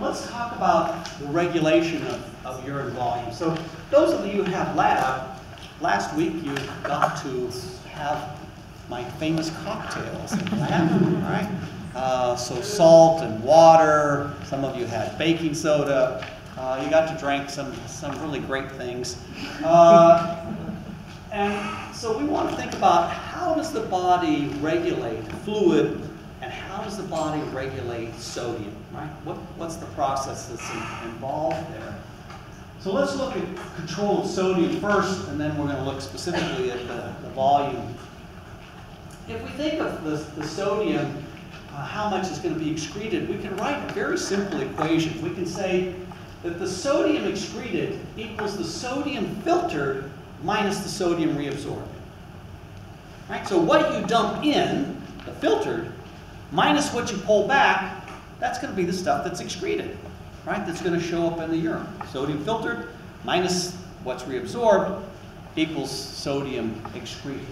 let's talk about the regulation of, of urine volume. So those of you who have lab, last week you got to have my famous cocktails in lab, right? Uh, so salt and water, some of you had baking soda, uh, you got to drink some, some really great things. Uh, and so we want to think about how does the body regulate fluid and how does the body regulate sodium, right? What, what's the process that's in, involved there? So let's look at control of sodium first, and then we're going to look specifically at the, the volume. If we think of the, the sodium, uh, how much is going to be excreted, we can write a very simple equation. We can say that the sodium excreted equals the sodium filtered minus the sodium reabsorbed. Right? So what you dump in, the filtered, minus what you pull back, that's going to be the stuff that's excreted, right? That's going to show up in the urine. Sodium filtered minus what's reabsorbed equals sodium excreted.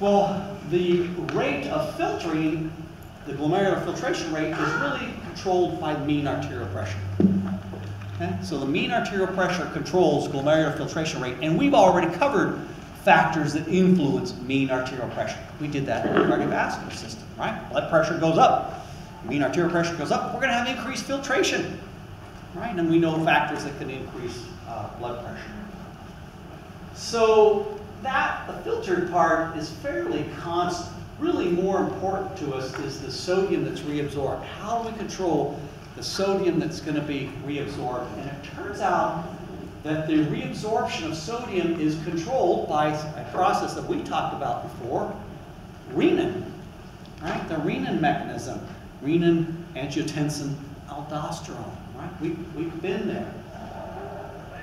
Well, the rate of filtering, the glomerular filtration rate, is really controlled by mean arterial pressure. Okay? So the mean arterial pressure controls glomerular filtration rate, and we've already covered factors that influence mean arterial pressure. We did that in the cardiovascular system, right? Blood pressure goes up, mean arterial pressure goes up, we're going to have increased filtration, right? And we know factors that can increase uh, blood pressure. So that, the filtered part, is fairly constant. Really more important to us is the sodium that's reabsorbed. How do we control the sodium that's going to be reabsorbed? And it turns out that the reabsorption of sodium is controlled by a process that we talked about before, renin, right? The renin mechanism, renin, angiotensin, aldosterone, right? We, we've been there.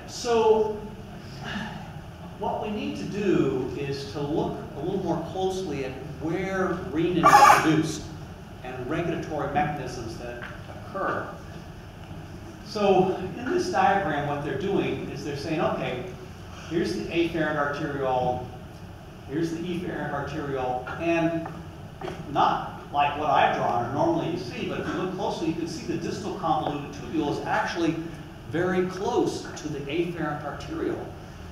So what we need to do is to look a little more closely at where renin is produced and regulatory mechanisms that occur. So in this diagram, what they're doing is they're saying, okay, here's the afferent arteriole, here's the efferent arteriole, and not like what I've drawn or normally you see, but if you look closely, you can see the distal convoluted tubule is actually very close to the afferent arteriole.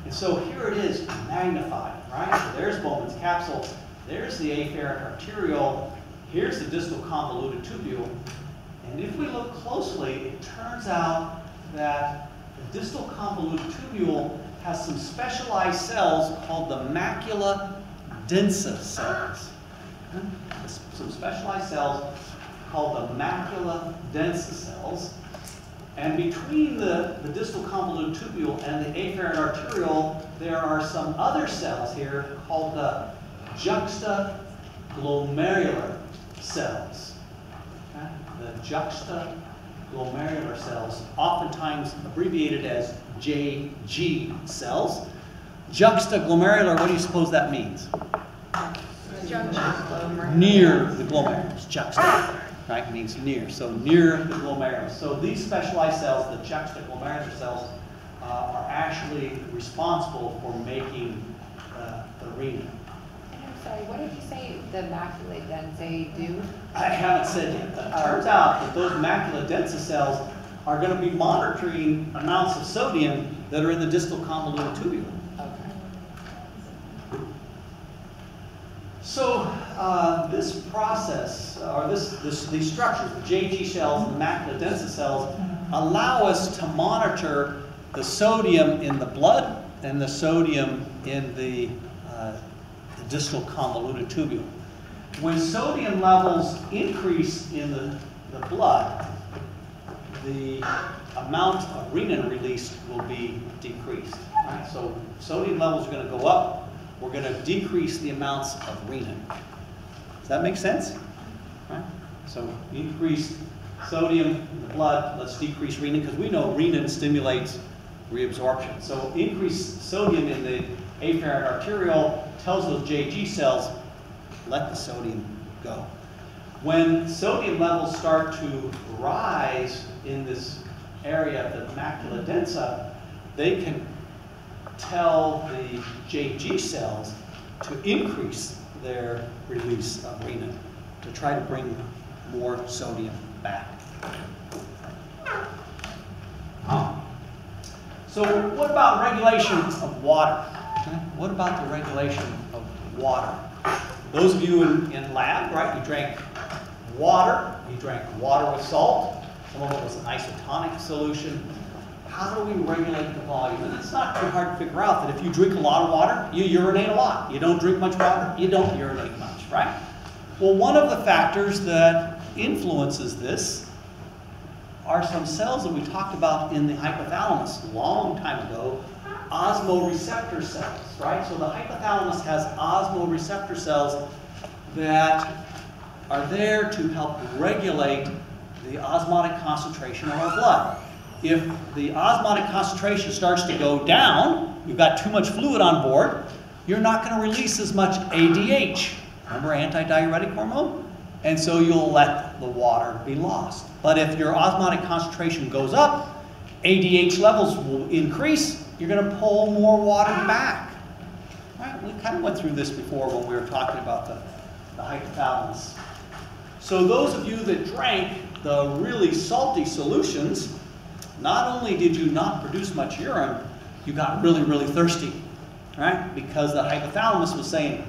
And so here it is magnified, right? So there's Bowman's capsule, there's the afferent arteriole, here's the distal convoluted tubule, and if we look closely, it turns out that the distal convoluted tubule has some specialized cells called the macula densa cells. Some specialized cells called the macula densa cells. And between the, the distal convoluted tubule and the afferent arteriole, there are some other cells here called the juxtaglomerular cells the juxtaglomerular cells, oftentimes abbreviated as JG cells. Juxtaglomerular, what do you suppose that means? Near the glomerulus, juxta, right, means near. So near the glomerulus. So these specialized cells, the juxtaglomerular cells, uh, are actually responsible for making uh, the renin. Sorry, what did you say the macula densae do? I haven't said yet. It turns out that those macula densa cells are going to be monitoring amounts of sodium that are in the distal convoluted tubule. Okay. So uh, this process, or this, this, these structures, the JG cells and the macula densa cells, allow us to monitor the sodium in the blood and the sodium in the uh, the distal convoluted tubule. When sodium levels increase in the, the blood, the amount of renin released will be decreased. Right? So sodium levels are going to go up. We're going to decrease the amounts of renin. Does that make sense? Right? So increase sodium in the blood, let's decrease renin, because we know renin stimulates reabsorption. So increase sodium in the afferent arteriole tells those JG cells, let the sodium go. When sodium levels start to rise in this area of the macula densa, they can tell the JG cells to increase their release of renin to try to bring more sodium back. So what about regulation of water? What about the regulation of water? Those of you in, in lab, right, you drank water. You drank water with salt. Some of it was an isotonic solution. How do we regulate the volume? And it's not too hard to figure out that if you drink a lot of water, you urinate a lot. You don't drink much water, you don't urinate much, right? Well, one of the factors that influences this are some cells that we talked about in the hypothalamus a long time ago, osmoreceptor cells, right? So the hypothalamus has osmoreceptor cells that are there to help regulate the osmotic concentration of our blood. If the osmotic concentration starts to go down, you've got too much fluid on board, you're not going to release as much ADH. Remember antidiuretic hormone? And so you'll let the water be lost. But if your osmotic concentration goes up, ADH levels will increase, you're going to pull more water back. Right? We kind of went through this before when we were talking about the, the hypothalamus. So those of you that drank the really salty solutions, not only did you not produce much urine, you got really, really thirsty, right? Because the hypothalamus was saying,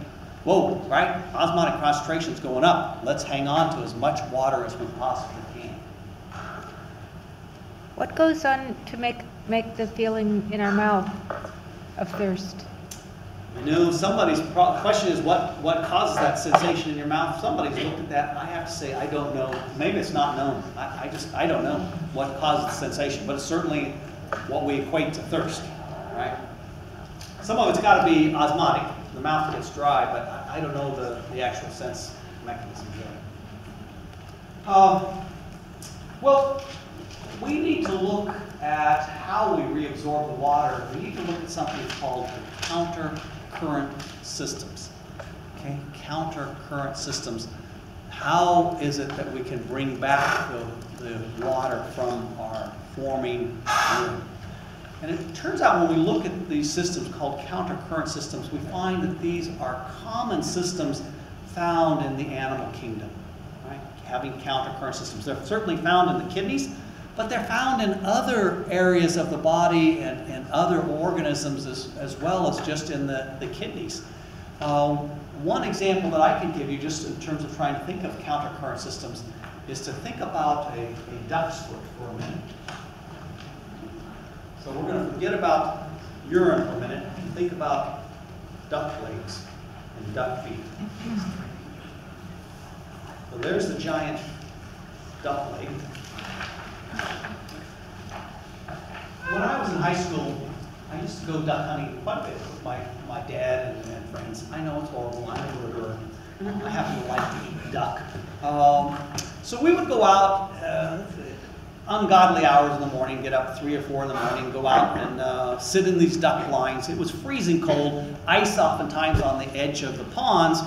whoa, right? Osmotic concentration's going up. Let's hang on to as much water as we possibly can. What goes on to make, make the feeling in our mouth of thirst? Know somebody's pro- question is what, what causes that sensation in your mouth. Somebody's looked at that. I have to say, I don't know. Maybe it's not known. I, I just, I don't know what causes the sensation, but it's certainly what we equate to thirst, right? Some of it's got to be osmotic. The mouth gets dry, but I, I don't know the, the actual sense mechanism. Um, well, we need to look at how we reabsorb the water. We need to look at something called counter current systems. Okay, counter current systems. How is it that we can bring back the, the water from our forming urine? And it turns out when we look at these systems called counter current systems, we find that these are common systems found in the animal kingdom. Right? Having counter current systems. They're certainly found in the kidneys, but they're found in other areas of the body and, and other organisms as, as well as just in the, the kidneys. Uh, one example that I can give you, just in terms of trying to think of countercurrent systems, is to think about a, a duck's foot for a minute. So we're going to forget about urine for a minute and think about duck legs and duck feet. So there's the giant duck leg. When I was in high school, I used to go duck hunting quite a bit with my, my dad and, and friends. I know it's horrible, I'm a murderer. I happen to like to eat duck. Um, so we would go out, uh, ungodly hours in the morning, get up three or four in the morning, go out and uh, sit in these duck blinds. It was freezing cold, ice oftentimes on the edge of the ponds,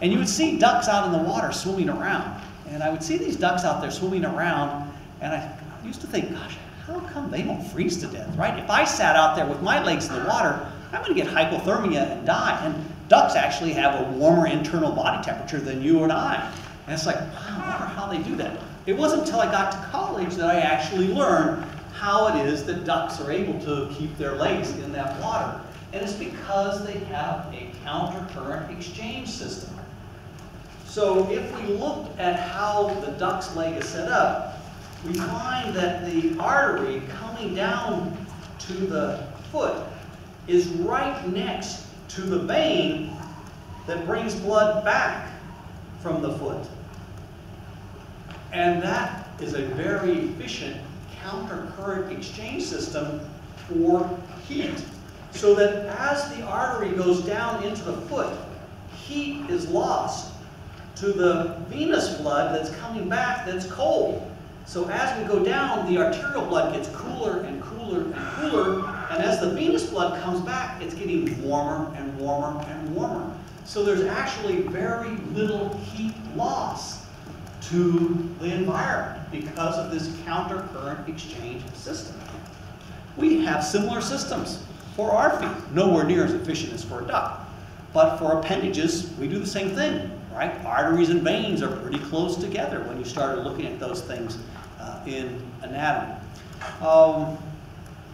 and you would see ducks out in the water swimming around. And I would see these ducks out there swimming around, and I used to think, gosh, how come they don't freeze to death, right? If I sat out there with my legs in the water, I'm going to get hypothermia and die. And ducks actually have a warmer internal body temperature than you and I. And it's like, I wonder how they do that. It wasn't until I got to college that I actually learned how it is that ducks are able to keep their legs in that water. And it's because they have a counter-current exchange system. So if we look at how the duck's leg is set up, we find that the artery coming down to the foot is right next to the vein that brings blood back from the foot. And that is a very efficient counter-current exchange system for heat. So that as the artery goes down into the foot, heat is lost to the venous blood that's coming back that's cold. So as we go down, the arterial blood gets cooler and cooler and cooler, and as the venous blood comes back, it's getting warmer and warmer and warmer. So there's actually very little heat loss to the environment because of this counter-current exchange system. We have similar systems for our feet, nowhere near as efficient as for a duck. But for appendages, we do the same thing, right? Arteries and veins are pretty close together when you start looking at those things in anatomy. Um,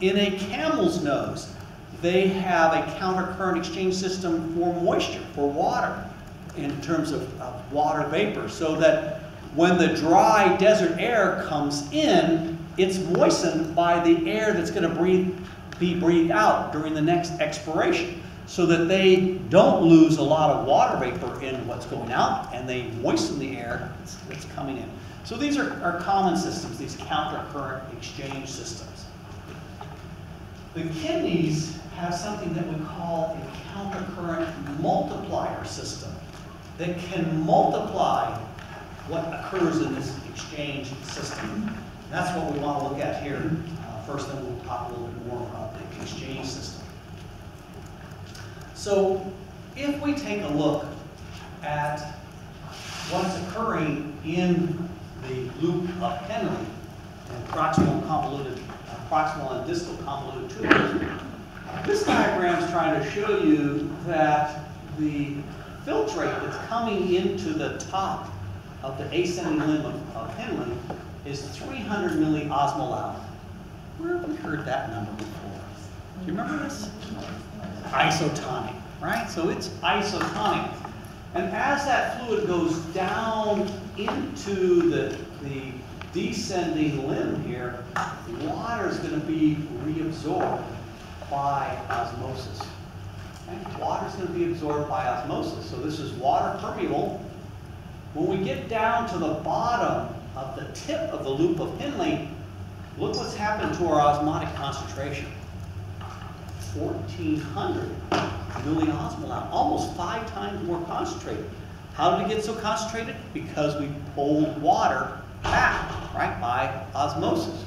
In a camel's nose, they have a counter current exchange system for moisture, for water, in terms of, of water vapor, so that when the dry desert air comes in, it's moistened by the air that's going to breathe, be breathed out during the next expiration, so that they don't lose a lot of water vapor in what's going out, and they moisten the air that's, that's coming in. So these are, are common systems, these counter current exchange systems. The kidneys have something that we call a countercurrent multiplier system that can multiply what occurs in this exchange system. That's what we want to look at here. Uh, first, then we'll talk a little bit more about the exchange system. So, if we take a look at what's occurring in the loop of Henle and proximal convoluted, uh, proximal and distal convoluted tubes, this diagram is trying to show you that the filtrate that's coming into the top of the ascending limb of, of Henle is 300 milliosmol Where have we heard that number before? Do you remember this? Isotonic, right? So it's isotonic. And as that fluid goes down into the, the descending limb here, water is going to be reabsorbed by osmosis. Okay? Water is going to be absorbed by osmosis. So this is water permeable. When we get down to the bottom of the tip of the loop of Henle, look what's happened to our osmotic concentration. 1,400 milliosmol, almost five times more concentrated. How did it get so concentrated? Because we pulled water back, right, by osmosis.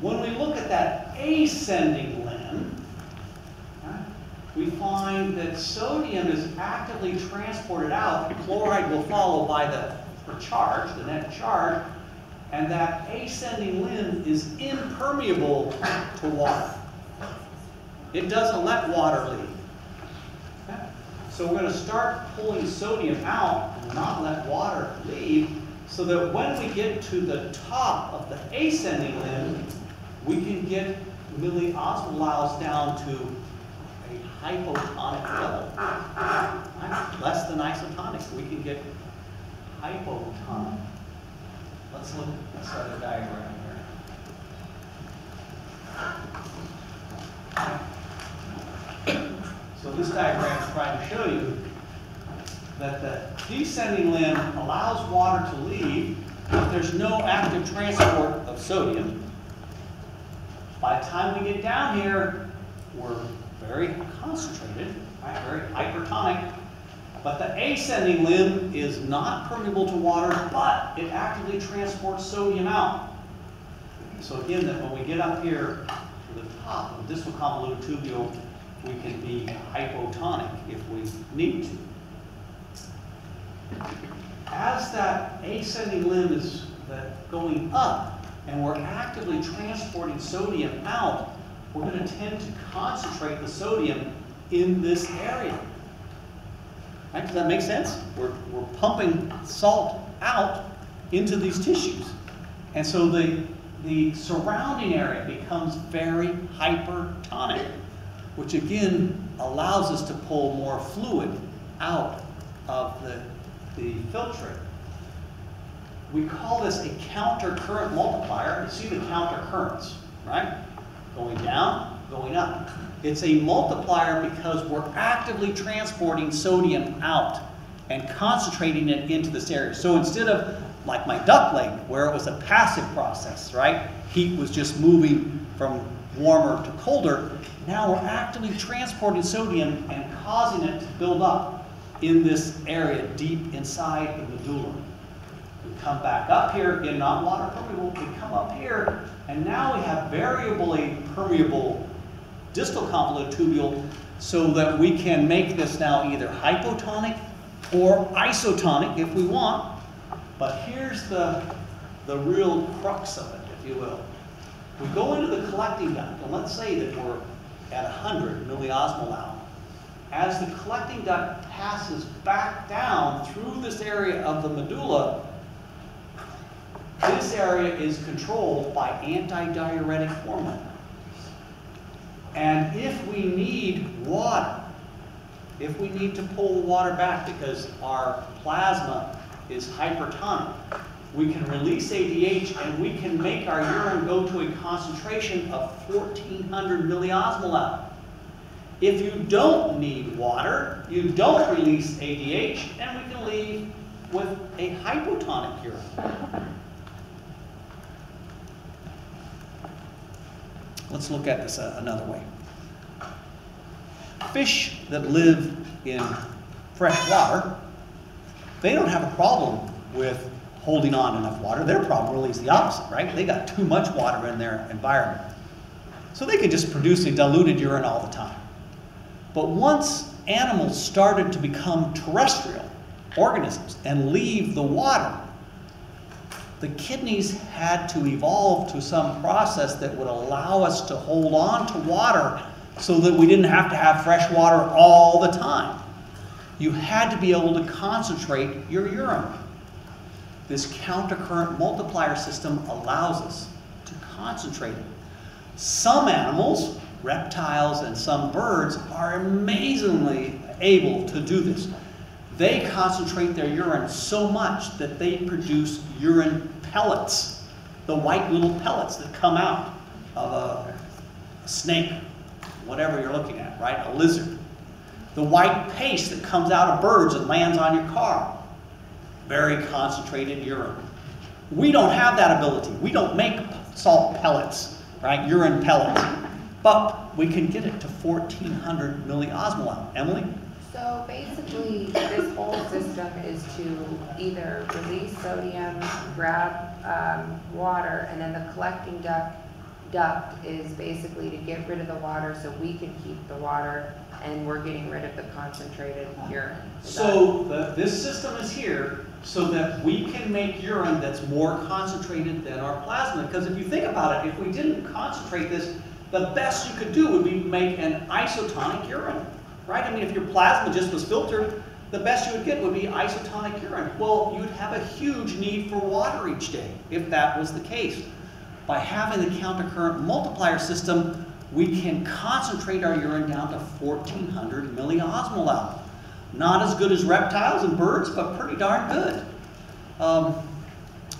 When we look at that ascending limb, we find that sodium is actively transported out. Chloride will follow by the charge, the net charge, and that ascending limb is impermeable to water. It doesn't let water leave. So we're going to start pulling sodium out and not let water leave so that when we get to the top of the ascending limb, we can get milliosmoles down to a hypotonic level. Less than isotonic. We can get hypotonic. Let's look at other diagram here. So this diagram is trying to show you that the descending limb allows water to leave, but there's no active transport of sodium. By the time we get down here, we're very concentrated, right? very hypertonic. But the ascending limb is not permeable to water, but it actively transports sodium out. So again, that when we get up here to the top of the distal convoluted tubule, we can be hypotonic if we need to. As that ascending limb is uh, going up and we're actively transporting sodium out, we're going to tend to concentrate the sodium in this area. Right? Does that make sense? We're, we're pumping salt out into these tissues. And so the, the surrounding area becomes very hypertonic, which again allows us to pull more fluid out of the, the filtrate. We call this a counter current multiplier. You see the counter currents, right? Going down, going up. It's a multiplier because we're actively transporting sodium out and concentrating it into this area. So instead of like my duck leg, where it was a passive process, right? Heat was just moving from warmer to colder. Now we're actively transporting sodium and causing it to build up in this area deep inside the medulla. We come back up here, again, not water permeable, we come up here, and now we have variably permeable distal convoluted tubule so that we can make this now either hypotonic or isotonic if we want. But here's the, the real crux of it, if you will. We go into the collecting duct, and let's say that we're at 100 milliosmol As the collecting duct passes back down through this area of the medulla, this area is controlled by antidiuretic hormone. And if we need water, if we need to pull water back because our plasma is hypertonic, we can release ADH and we can make our urine go to a concentration of 1400 milliosmolar. If you don't need water, you don't release ADH, and we can leave with a hypotonic urine. Let's look at this uh, another way. Fish that live in fresh water, they don't have a problem with holding on enough water. Their problem really is the opposite, right? They got too much water in their environment. So they can just produce a diluted urine all the time. But once animals started to become terrestrial organisms and leave the water, the kidneys had to evolve to some process that would allow us to hold on to water so that we didn't have to have fresh water all the time. You had to be able to concentrate your urine. This countercurrent multiplier system allows us to concentrate. Some animals, reptiles and some birds, are amazingly able to do this. They concentrate their urine so much that they produce urine pellets, the white little pellets that come out of a, a snake, whatever you're looking at, right? A lizard. The white paste that comes out of birds and lands on your car, very concentrated urine. We don't have that ability. We don't make salt pellets, right? Urine pellets. But we can get it to 1400 milliosmolar. Emily? So basically, this whole system is to either release sodium, grab um, water, and then the collecting duct, duct is basically to get rid of the water so we can keep the water and we're getting rid of the concentrated urine. So the, this system is here so that we can make urine that's more concentrated than our plasma. Because if you think about it, if we didn't concentrate this, the best you could do would be make an isotonic urine, right? I mean, if your plasma just was filtered, the best you would get would be isotonic urine. Well, you'd have a huge need for water each day if that was the case. By having the countercurrent multiplier system, we can concentrate our urine down to 1400 milliosmolar. Not as good as reptiles and birds, but pretty darn good. Um,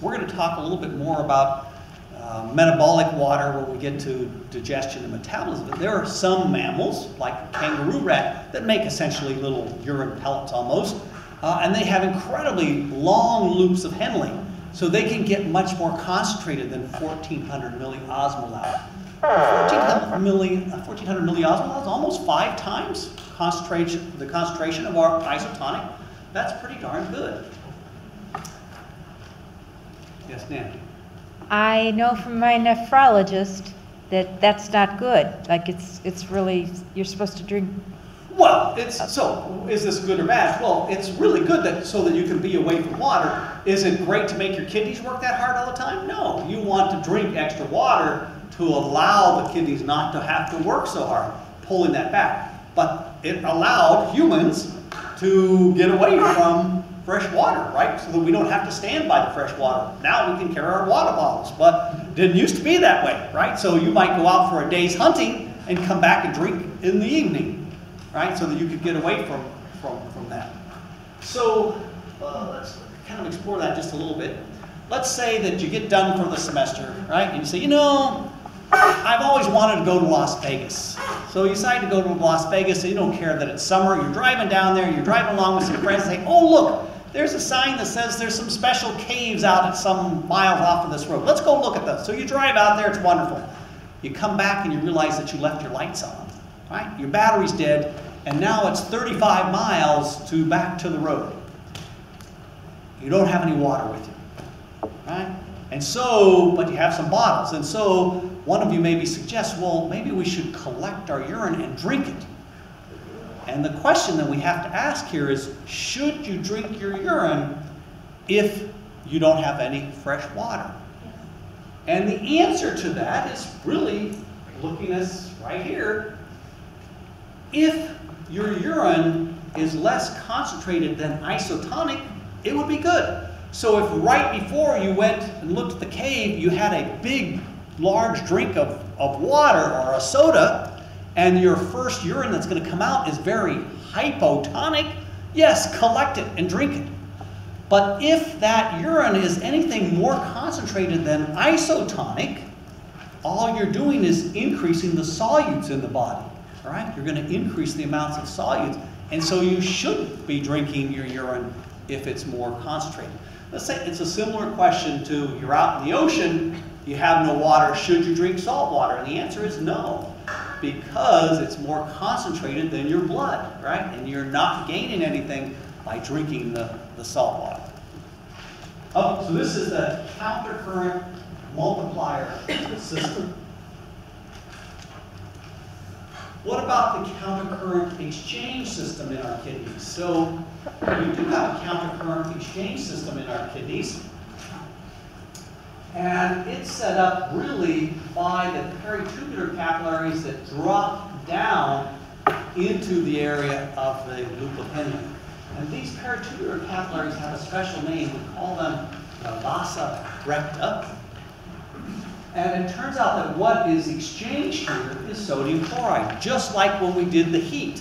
we're going to talk a little bit more about uh, metabolic water when we get to digestion and metabolism. But there are some mammals, like kangaroo rat, that make essentially little urine pellets almost, uh, and they have incredibly long loops of Henle, so they can get much more concentrated than 1400 milliosmolar. 1400 milli, uh, 1400 milliosmolar is almost five times concentration, the concentration of our isotonic. That's pretty darn good. Yes, Nan? I know from my nephrologist that that's not good. Like it's, it's really, you're supposed to drink, Well, it's, so, is this good or bad? Well, it's really good that, so that you can be away from water. Is it great to make your kidneys work that hard all the time? No. You want to drink extra water to allow the kidneys not to have to work so hard, pulling that back. But it allowed humans to get away from fresh water, right? So that we don't have to stand by the fresh water. Now we can carry our water bottles, but didn't used to be that way, right? So you might go out for a day's hunting and come back and drink in the evening, right? So that you could get away from, from, from that. So uh, let's kind of explore that just a little bit. Let's say that you get done for the semester, right? And you say, you know, I've always wanted to go to Las Vegas. So you decide to go to Las Vegas, and you don't care that it's summer. You're driving down there, you're driving along with some friends, and say, oh, look, there's a sign that says there's some special caves out at some miles off of this road. Let's go look at those. So you drive out there, it's wonderful. You come back and you realize that you left your lights on, right? Your battery's dead, and now it's 35 miles to back to the road. You don't have any water with you, right? And so, but you have some bottles. And so, one of you maybe suggests, well, maybe we should collect our urine and drink it. And the question that we have to ask here is should you drink your urine if you don't have any fresh water? And the answer to that is really looking at us right here. If your urine is less concentrated than isotonic, it would be good. So if right before you went and looked at the cave, you had a big, large drink of, of water or a soda, and your first urine that's going to come out is very hypotonic, yes, collect it and drink it. But if that urine is anything more concentrated than isotonic, all you're doing is increasing the solutes in the body. All right? You're going to increase the amounts of solutes. And so you should be drinking your urine if it's more concentrated. Let's say it's a similar question to you're out in the ocean, you have no water, should you drink salt water? And the answer is no, because it's more concentrated than your blood, right? And you're not gaining anything by drinking the, the salt water. Oh, so this is the countercurrent multiplier system. What about the countercurrent exchange system in our kidneys? So we do have a countercurrent exchange system in our kidneys. And it's set up really by the peritubular capillaries that drop down into the area of the Henle. And these peritubular capillaries have a special name. We call them the vasa recta. And it turns out that what is exchanged here is sodium chloride, just like when we did the heat.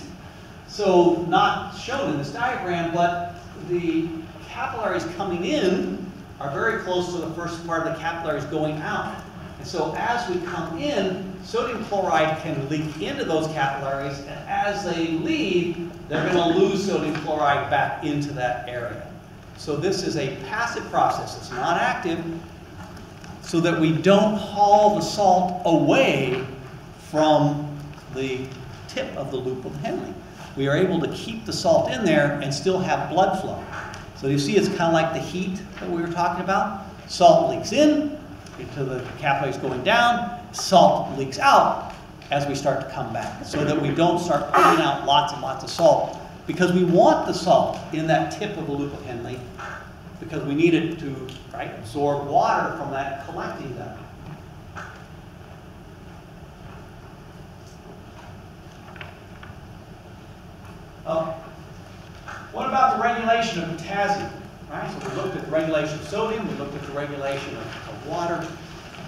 So not shown in this diagram, but the capillaries coming in are very close to the first part of the capillaries going out. And so as we come in, sodium chloride can leak into those capillaries, and as they leave, they're going to lose sodium chloride back into that area. So this is a passive process. It's not active, so that we don't haul the salt away from the tip of the loop of Henle. We are able to keep the salt in there and still have blood flow. So you see it's kind of like the heat that we were talking about. Salt leaks in into the capillaries going down, salt leaks out as we start to come back so that we don't start putting out lots and lots of salt because we want the salt in that tip of the loop of Henle because we need it to right, absorb water from that collecting duct. Oh, what about the regulation of potassium? Right, so we looked at the regulation of sodium, we looked at the regulation of, of water.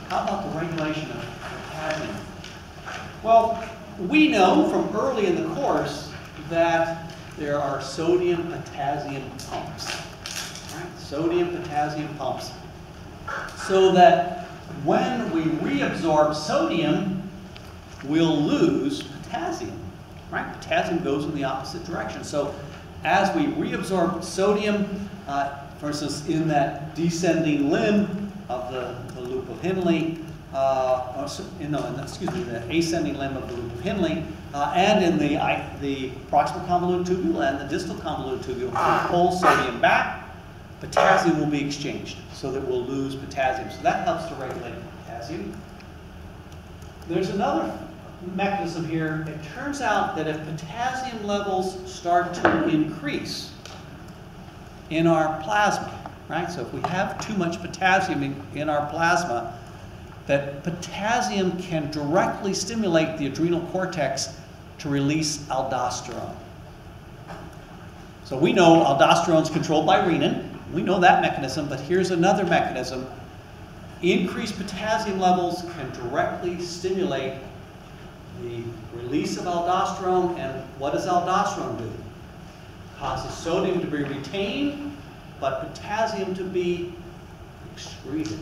How about the regulation of potassium? Well, we know from early in the course that there are sodium potassium pumps Right? sodium potassium pumps. So that when we reabsorb sodium, we'll lose potassium. Right? Potassium goes in the opposite direction. So as we reabsorb sodium, uh, for instance, in that descending limb of the, the loop of Henle, uh, or, no, in, excuse me, the ascending limb of the loop of Henle, uh, and in the, I, the proximal convoluted tubule and the distal convoluted tubule, we pull sodium back, potassium will be exchanged so that we'll lose potassium. So that helps to regulate potassium. There's another mechanism here. It turns out that if potassium levels start to increase in our plasma, right? So if we have too much potassium in, in our plasma, that potassium can directly stimulate the adrenal cortex to release aldosterone. So we know aldosterone is controlled by renin, we know that mechanism, but here's another mechanism. Increased potassium levels can directly stimulate the release of aldosterone, and what does aldosterone do? Causes sodium to be retained, but potassium to be excreted,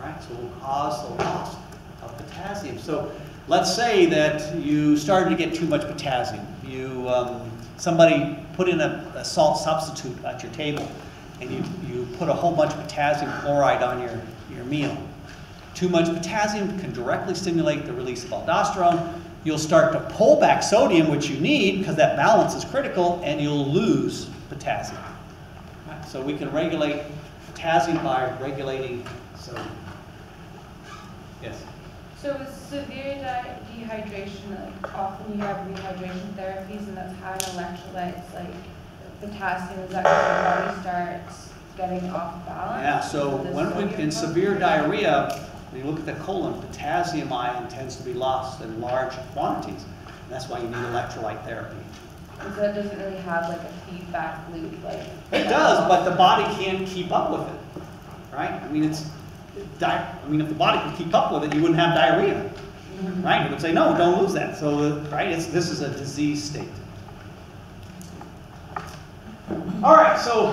right? So it will cause the loss of potassium. So let's say that you started to get too much potassium. You, um, somebody put in a, a salt substitute at your table and you, you put a whole bunch of potassium chloride on your, your meal. Too much potassium can directly stimulate the release of aldosterone. You'll start to pull back sodium, which you need because that balance is critical, and you'll lose potassium. Right, so we can regulate potassium by regulating sodium. Yes? So with severe dehydration, like often you have rehydration therapies and that's how electrolytes, like potassium, is that when your body starts getting off balance? Yeah, so The when we, in severe diarrhea, when you look at the colon, potassium ion tends to be lost in large quantities. And that's why you need electrolyte therapy. And So it doesn't really have like a feedback loop, like. It does, but the body can't keep up with it. right? I mean, it's, di- I mean, if the body could keep up with it, you wouldn't have diarrhea, right? It would say, no, don't lose that. So, uh, right, it's, this is a disease state. All right, so